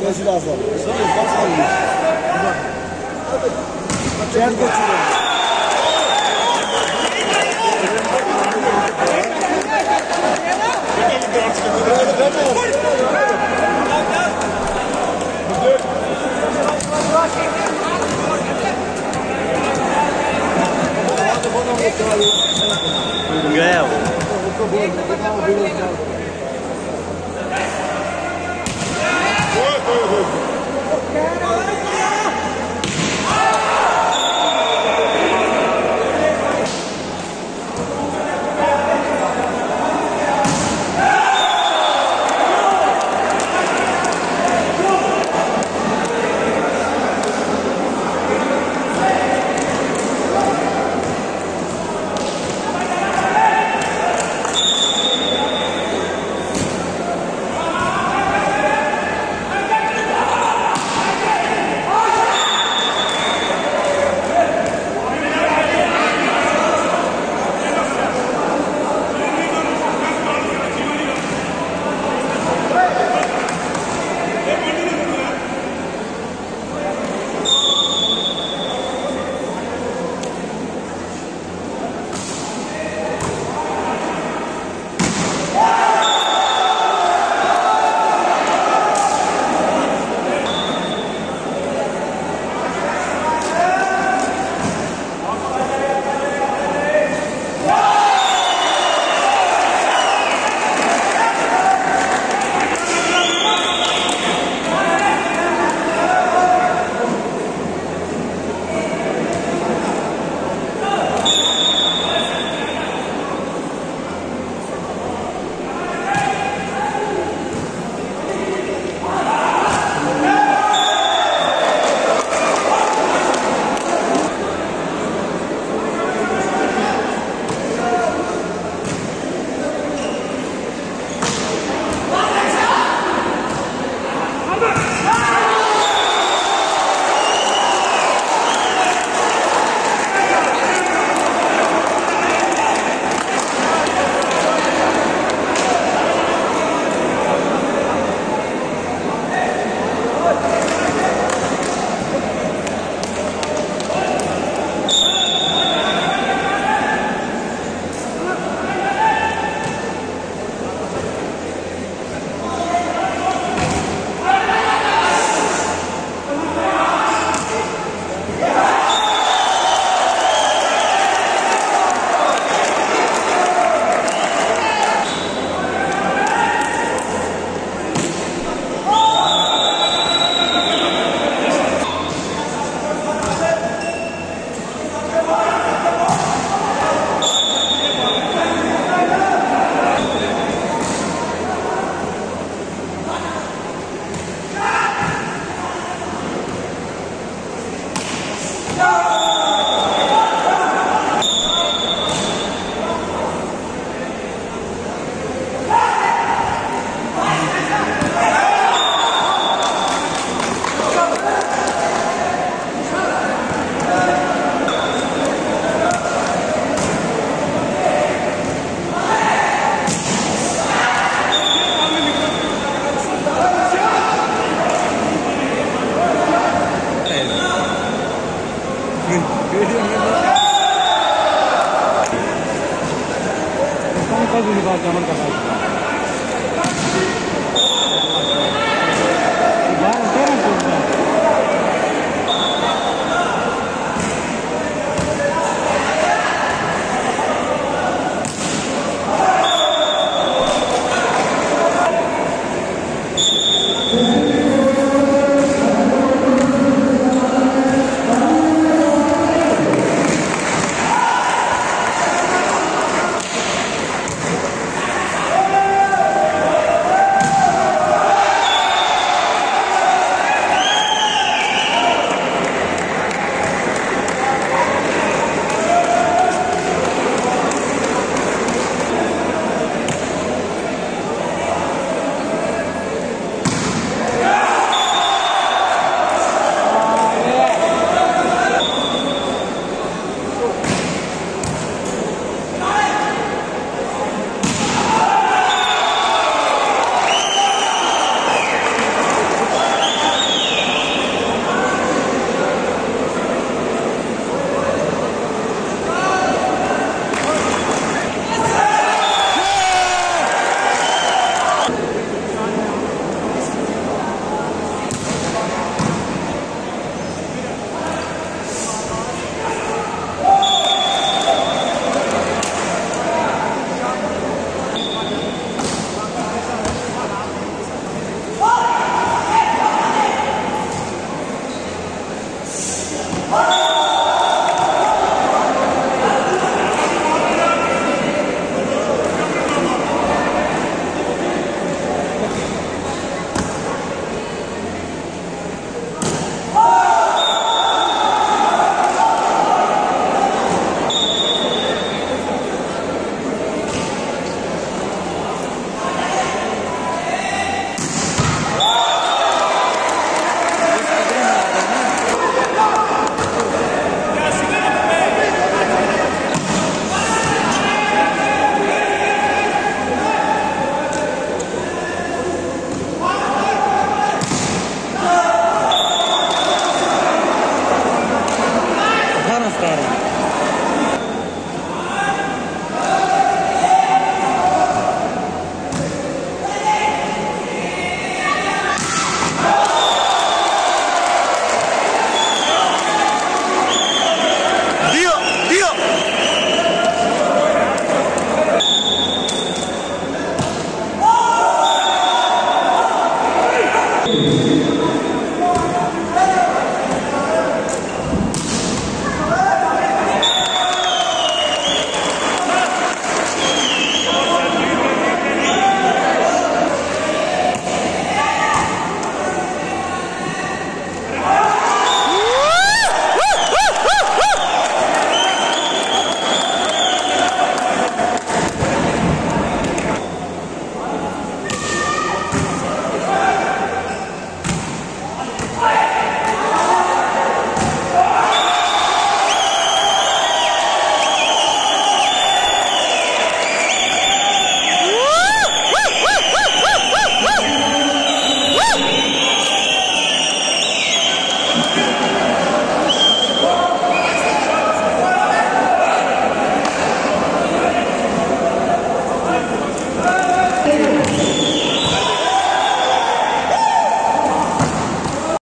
Gelsin ağzına. Gelsin ağzına. Gel götürüyoruz. Gael. Oi, oi, oi. Good. Son cazını zaten Amerika'da.